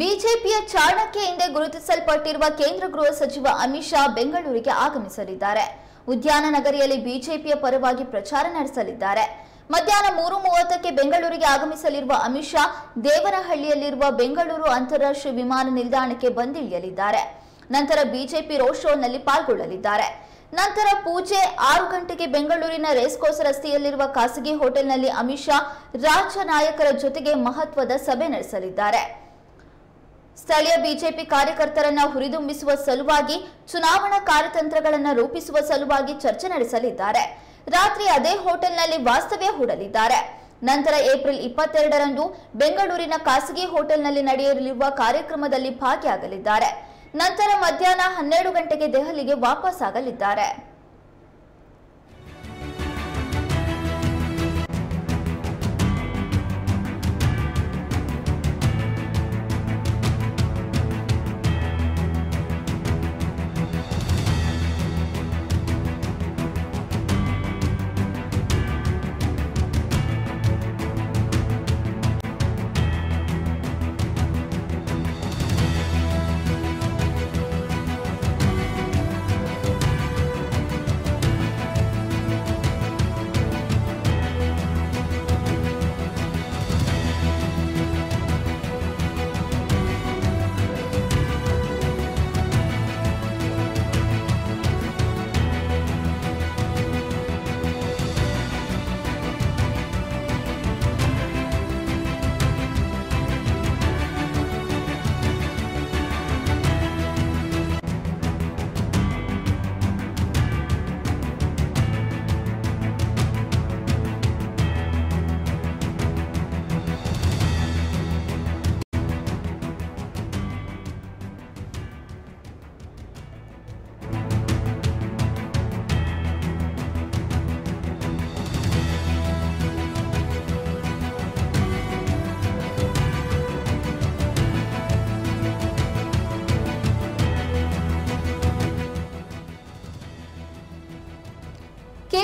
ಬಿಜೆಪಿಯ ಚಾಣಕ್ಯ ಹಿಂದೆ ಗುರುತಿಸಲ್ಪಟ್ಟಿರುವ ಕೇಂದ್ರ ಗೃಹ ಸಚಿವ ಅಮಿತ್ ಶಾ ಬೆಂಗಳೂರಿಗೆ ಆಗಮಿಸಲಿದ್ದಾರೆ. ಉದ್ಯಾನ ನಗರಿಯಲ್ಲಿ ಬಿಜೆಪಿಯ ಪರವಾಗಿ ಪ್ರಚಾರ ನಡೆಸಲಿದ್ದಾರೆ. ಮಧ್ಯಾಹ್ನ ಮೂರು ಮೂವತ್ತಕ್ಕೆ ಬೆಂಗಳೂರಿಗೆ ಆಗಮಿಸಲಿರುವ ಅಮಿತ್ ಶಾ ದೇವನಹಳ್ಳಿಯಲ್ಲಿರುವ ಬೆಂಗಳೂರು ಅಂತಾರಾಷ್ಟ್ರೀಯ ವಿಮಾನ ನಿಲ್ದಾಣಕ್ಕೆ ಬಂದಿಳಿಯಲಿದ್ದಾರೆ. ನಂತರ ಬಿಜೆಪಿ ರೋಡ್ ಶೋನಲ್ಲಿ ಪಾಲ್ಗೊಳ್ಳಲಿದ್ದಾರೆ. ನಂತರ ಪೂಜೆ ಆರು ಗಂಟೆಗೆ ಬೆಂಗಳೂರಿನ ರೇಸ್ಕೋಸ್ ರಸ್ತೆಯಲ್ಲಿರುವ ಖಾಸಗಿ ಹೋಟೆಲ್ನಲ್ಲಿ ಅಮಿತ್ ಶಾ ರಾಜ್ಯ ನಾಯಕರ ಜೊತೆಗೆ ಮಹತ್ವದ ಸಭೆ ನಡೆಸಲಿದ್ದಾರೆ. ಸ್ಥಳೀಯ ಬಿಜೆಪಿ ಕಾರ್ಯಕರ್ತರನ್ನ ಹುರಿದುಂಬಿಸುವ ಸಲುವಾಗಿ ಚುನಾವಣಾ ಕಾರ್ಯತಂತ್ರಗಳನ್ನು ರೂಪಿಸುವ ಸಲುವಾಗಿ ಚರ್ಚೆ ನಡೆಸಲಿದ್ದಾರೆ. ರಾತ್ರಿ ಅದೇ ಹೋಟೆಲ್ನಲ್ಲಿ ವಾಸ್ತವ್ಯ ಹೂಡಲಿದ್ದಾರೆ. ನಂತರ ಏಪ್ರಿಲ್ ಇಪ್ಪತ್ತೆರಡರಂದು ಬೆಂಗಳೂರಿನ ಖಾಸಗಿ ಹೋಟೆಲ್ನಲ್ಲಿ ನಡೆಯಲಿರುವ ಕಾರ್ಯಕ್ರಮದಲ್ಲಿ ಭಾಗಿಯಾಗಲಿದ್ದಾರೆ. ನಂತರ ಮಧ್ಯಾಹ್ನ ಹನ್ನೆರಡು ಗಂಟೆಗೆ ದೆಹಲಿಗೆ ವಾಪಸ್ ಆಗಲಿದ್ದಾರೆ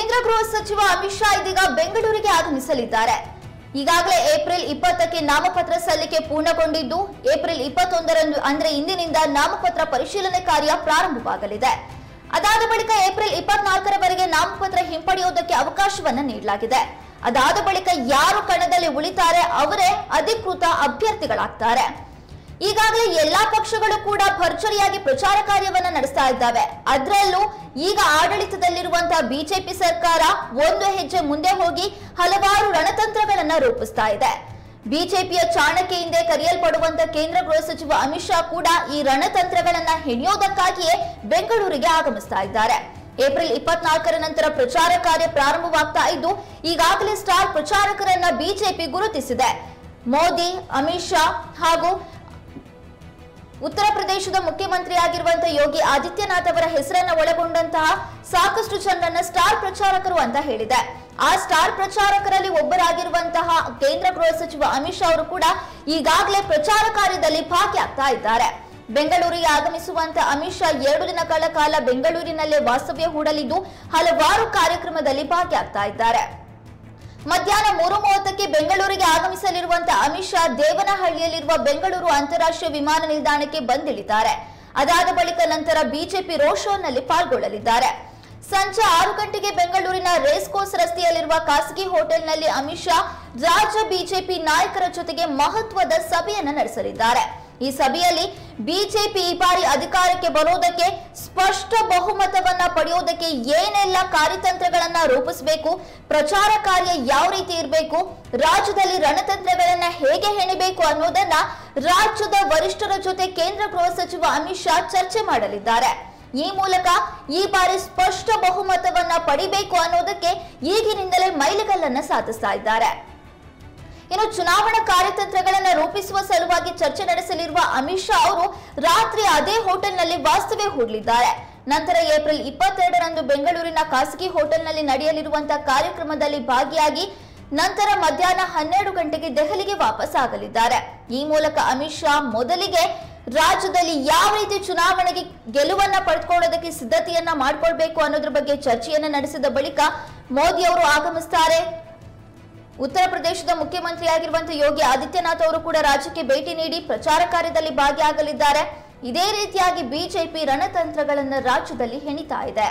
ಕೇಂದ್ರ ಗೃಹ ಸಚಿವ ಅಮಿತ್ ಶಾ ಇದೀಗ ಬೆಂಗಳೂರಿಗೆ ಆಗಮಿಸಲಿದ್ದಾರೆ. ಈಗಾಗಲೇ ಏಪ್ರಿಲ್ ಇಪ್ಪತ್ತಕ್ಕೆ ನಾಮಪತ್ರ ಸಲ್ಲಿಕೆ ಪೂರ್ಣಗೊಂಡಿದ್ದು, ಏಪ್ರಿಲ್ ಇಪ್ಪತ್ತೊಂದರಂದು ಅಂದ್ರೆ ಇಂದಿನಿಂದ ನಾಮಪತ್ರ ಪರಿಶೀಲನೆ ಕಾರ್ಯ ಪ್ರಾರಂಭವಾಗಲಿದೆ. ಅದಾದ ಬಳಿಕ ಏಪ್ರಿಲ್ ಇಪ್ಪತ್ನಾಲ್ಕರವರೆಗೆ ನಾಮಪತ್ರ ಹಿಂಪಡೆಯುವುದಕ್ಕೆ ಅವಕಾಶವನ್ನ ನೀಡಲಾಗಿದೆ. ಅದಾದ ಬಳಿಕ ಯಾರು ಕಣದಲ್ಲಿ ಉಳಿತಾರೆ, ಅವರೇ ಅಧಿಕೃತ ಅಭ್ಯರ್ಥಿಗಳಾಗ್ತಾರೆ. ಈಗಾಗಲೇ ಎಲ್ಲಾ ಪಕ್ಷಗಳು ಕೂಡ ಭರ್ಜರಿಯಾಗಿ ಪ್ರಚಾರ ಕಾರ್ಯವನ್ನ ನಡೆಸ್ತಾ ಇದ್ದಾವೆ. ಅದರಲ್ಲೂ ಈಗ ಆಡಳಿತದಲ್ಲಿರುವಂತಹ ಬಿಜೆಪಿ ಸರ್ಕಾರ ಒಂದು ಹೆಜ್ಜೆ ಮುಂದೆ ಹೋಗಿ ಹಲವಾರು ರಣತಂತ್ರಗಳನ್ನ ರೂಪಿಸ್ತಾ ಇದೆ. ಬಿಜೆಪಿಯ ಚಾಣಕ್ಯ ಕರೆಯಲ್ಪಡುವಂತ ಕೇಂದ್ರ ಗೃಹ ಸಚಿವ ಅಮಿತ್ ಶಾ ಕೂಡ ಈ ರಣತಂತ್ರಗಳನ್ನ ಹೆಣೆಯೋದಕ್ಕಾಗಿಯೇ ಬೆಂಗಳೂರಿಗೆ ಆಗಮಿಸ್ತಾ ಇದ್ದಾರೆ. ಏಪ್ರಿಲ್ ಇಪ್ಪತ್ನಾಲ್ಕರ ನಂತರ ಪ್ರಚಾರ ಕಾರ್ಯ ಪ್ರಾರಂಭವಾಗ್ತಾ ಇದ್ದು, ಈಗಾಗಲೇ ಸ್ಟಾರ್ ಪ್ರಚಾರಕರನ್ನ ಬಿಜೆಪಿ ಗುರುತಿಸಿದೆ. ಮೋದಿ, ಅಮಿತ್ ಶಾ ಹಾಗೂ ಉತ್ತರ ಪ್ರದೇಶದ ಮುಖ್ಯಮಂತ್ರಿಯಾಗಿರುವಂತಹ ಯೋಗಿ ಆದಿತ್ಯನಾಥ್ ಅವರ ಹೆಸರನ್ನ ಒಳಗೊಂಡಂತಹ ಸಾಕಷ್ಟು ಜನರನ್ನ ಸ್ಟಾರ್ ಪ್ರಚಾರಕರು ಅಂತ ಹೇಳಿದೆ. ಆ ಸ್ಟಾರ್ ಪ್ರಚಾರಕರಲ್ಲಿ ಒಬ್ಬರಾಗಿರುವಂತಹ ಕೇಂದ್ರ ಗೃಹ ಸಚಿವ ಅಮಿತ್ ಶಾ ಅವರು ಕೂಡ ಈಗಾಗಲೇ ಪ್ರಚಾರ ಕಾರ್ಯದಲ್ಲಿ ಭಾಗಿಯಾಗ್ತಾ ಇದ್ದಾರೆ. ಬೆಂಗಳೂರಿಗೆ ಆಗಮಿಸುವಂತ ಅಮಿತ್ ಶಾ ಎರಡು ದಿನಗಳ ಕಾಲ ಬೆಂಗಳೂರಿನಲ್ಲೇ ವಾಸ್ತವ್ಯ ಹೂಡಲಿದ್ದು ಹಲವಾರು ಕಾರ್ಯಕ್ರಮದಲ್ಲಿ ಭಾಗಿಯಾಗ್ತಾ ಇದ್ದಾರೆ. ಮಧ್ಯಾಹ್ನ ಮೂರು ಮೂವತ್ತಕ್ಕೆ ಬೆಂಗಳೂರಿಗೆ ಆಗಮಿಸಲಿರುವಂತಹ ಅಮಿತ್ ಶಾ ದೇವನಹಳ್ಳಿಯಲ್ಲಿರುವ ಬೆಂಗಳೂರು ಅಂತಾರಾಷ್ಟ್ರೀಯ ವಿಮಾನ ನಿಲ್ದಾಣಕ್ಕೆ ಬಂದಿಳಿದ್ದಾರೆ. ಅದಾದ ಬಳಿಕ ನಂತರ ಬಿಜೆಪಿ ರೋಡ್ ಶೋನಲ್ಲಿ ಪಾಲ್ಗೊಳ್ಳಲಿದ್ದಾರೆ. ಸಂಜೆ ಆರು ಗಂಟೆಗೆ ಬೆಂಗಳೂರಿನ ರೇಸ್ ಕೋರ್ಸ್ ರಸ್ತೆಯಲ್ಲಿರುವ ಖಾಸಗಿ ಹೋಟೆಲ್ನಲ್ಲಿ ಅಮಿತ್ ಶಾ ರಾಜ್ಯ ಬಿಜೆಪಿ ನಾಯಕರ ಜೊತೆಗೆ ಮಹತ್ವದ ಸಭೆಯನ್ನು ನಡೆಸಲಿದ್ದಾರೆ. ಈ ಸಭೆಯಲ್ಲಿ ಬಿಜೆಪಿ ಈ ಬಾರಿ ಅಧಿಕಾರಕ್ಕೆ ಬರೋದಕ್ಕೆ ಸ್ಪಷ್ಟ ಬಹುಮತವನ್ನ ಪಡೆಯೋದಕ್ಕೆ ಏನೆಲ್ಲ ಕಾರ್ಯತಂತ್ರಗಳನ್ನ ರೂಪಿಸಬೇಕು, ಪ್ರಚಾರ ಕಾರ್ಯ ಯಾವ ರೀತಿ ಇರಬೇಕು, ರಾಜ್ಯದಲ್ಲಿ ರಣತಂತ್ರಗಳನ್ನ ಹೇಗೆ ಹೆಣಿಬೇಕು ಅನ್ನೋದನ್ನ ರಾಜ್ಯದ ವರಿಷ್ಠರ ಜೊತೆ ಕೇಂದ್ರ ಗೃಹ ಸಚಿವ ಅಮಿತ್ ಶಾ ಚರ್ಚೆ ಮಾಡಲಿದ್ದಾರೆ. ಈ ಮೂಲಕ ಈ ಬಾರಿ ಸ್ಪಷ್ಟ ಬಹುಮತವನ್ನ ಪಡಿಬೇಕು ಅನ್ನೋದಕ್ಕೆ ಈಗಿನಿಂದಲೇ ಮೈಲಿಗಲ್ಲನ್ನ ಸಾಧಿಸ್ತಾ ಇದ್ದಾರೆ. ಇನ್ನು ಚುನಾವಣಾ ಕಾರ್ಯತಂತ್ರಗಳನ್ನ ರೂಪಿಸುವ ಸಲುವಾಗಿ ಚರ್ಚೆ ನಡೆಸಲಿರುವ ಅಮಿತ್ ಶಾ ಅವರು ರಾತ್ರಿ ಅದೇ ಹೋಟೆಲ್ನಲ್ಲಿ ವಾಸ್ತವ್ಯ ಹೂಡಲಿದ್ದಾರೆ. ನಂತರ ಏಪ್ರಿಲ್ ಇಪ್ಪತ್ತೆರಡರಂದು ಬೆಂಗಳೂರಿನ ಖಾಸಗಿ ಹೋಟೆಲ್ನಲ್ಲಿ ನಡೆಯಲಿರುವಂತಹ ಕಾರ್ಯಕ್ರಮದಲ್ಲಿ ಭಾಗಿಯಾಗಿ ನಂತರ ಮಧ್ಯಾಹ್ನ ಹನ್ನೆರಡು ಗಂಟೆಗೆ ದೆಹಲಿಗೆ ವಾಪಸ್ ಆಗಲಿದ್ದಾರೆ ಈ ಮೂಲಕ ಅಮಿತ್ ಶಾ ಮೊದಲಿಗೆ ರಾಜ್ಯದಲ್ಲಿ ಯಾವ ರೀತಿ ಚುನಾವಣೆಗೆ ಗೆಲುವನ್ನ ಪಡೆದುಕೊಳ್ಳೋದಕ್ಕೆ ಸಿದ್ಧತೆಯನ್ನ ಮಾಡಿಕೊಳ್ಬೇಕು ಅನ್ನೋದ್ರ ಬಗ್ಗೆ ಚರ್ಚೆಯನ್ನ ನಡೆಸಿದ ಬಳಿಕ ಮೋದಿ ಅವರು ಆಗಮಿಸ್ತಾರೆ. ಉತ್ತರ ಪ್ರದೇಶದ ಮುಖ್ಯಮಂತ್ರಿಯಾಗಿರುವಂತಹ ಯೋಗಿ ಆದಿತ್ಯನಾಥ್ ಅವರು ಕೂಡ ರಾಜ್ಯಕ್ಕೆ ಭೇಟಿ ನೀಡಿ ಪ್ರಚಾರ ಕಾರ್ಯದಲ್ಲಿ ಭಾಗಿಯಾಗಲಿದ್ದಾರೆ. ಇದೇ ರೀತಿಯಾಗಿ ಬಿಜೆಪಿ ರಣತಂತ್ರಗಳನ್ನು ರಾಜ್ಯದಲ್ಲಿ ಹೆಣಿತಾ ಇದೆ.